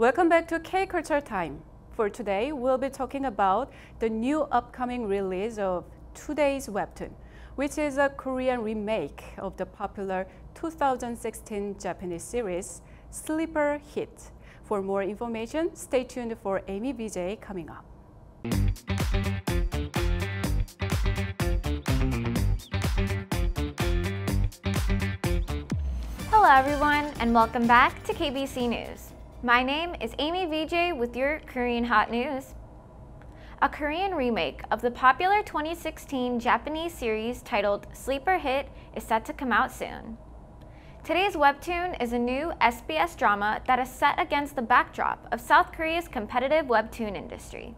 Welcome back to K Culture Time. For today, we'll be talking about the new upcoming release of Today's Webtoon, which is a Korean remake of the popular 2016 Japanese series Sleeper Hit. For more information, stay tuned for Amy VJ coming up. Hello everyone and welcome back to KBC News. My name is Amy VJ with your Korean Hot News. A Korean remake of the popular 2016 Japanese series titled Sleeper Hit is set to come out soon. Today's webtoon is a new SBS drama that is set against the backdrop of South Korea's competitive webtoon industry.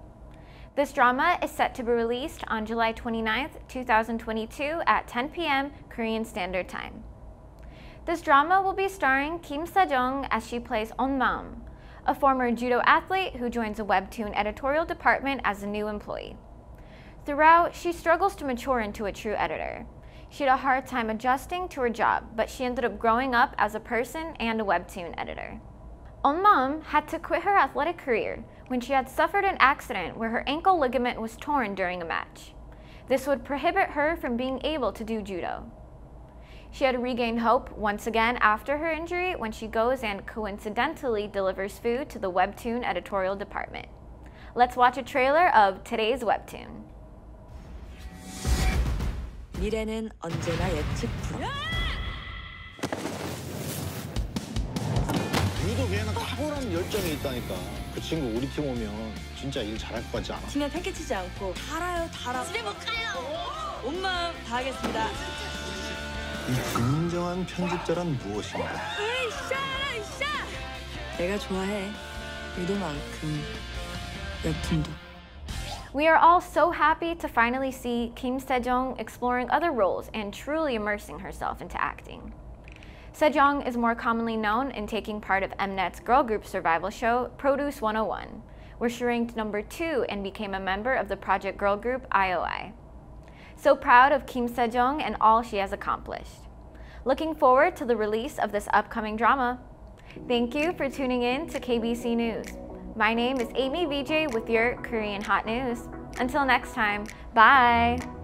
This drama is set to be released on July 29, 2022 at 10 p.m. Korean Standard Time. This drama will be starring Kim Se-jung as she plays On Maum, a former judo athlete who joins a webtoon editorial department as a new employee. Throughout, she struggles to mature into a true editor. She had a hard time adjusting to her job, but she ended up growing up as a person and a webtoon editor. On Maum had to quit her athletic career when she had suffered an accident where her ankle ligament was torn during a match. This would prohibit her from being able to do judo. She had regained hope once again after her injury when she goes and coincidentally delivers food to the Webtoon editorial department. Let's watch a trailer of today's Webtoon. 미래는 언제나 예측 불허. 유독 얘는 탁월한 열정이 있다니까. 그 친구 우리 팀 오면 진짜 일 잘할 것 같지 않아? 팀에 팽개치지 않고 달아요 달아. 집에 못 가요. 온 마음 다하겠습니다. 이 진정한 편집자란 무엇인가? 으이샤 으이샤. 내가 좋아해. 유도만큼 웹툰도. We are all so happy to finally see Kim Sejong exploring other roles and truly immersing herself into acting. Sejong is more commonly known in taking part of Mnet's girl group survival show Produce 101, where she ranked number two and became a member of the project girl group IOI. So proud of Kim Sejong and all she has accomplished. Looking forward to the release of this upcoming drama. Thank you for tuning in to KBC News. My name is Amy VJ with your Korean Hot News. Until next time, bye!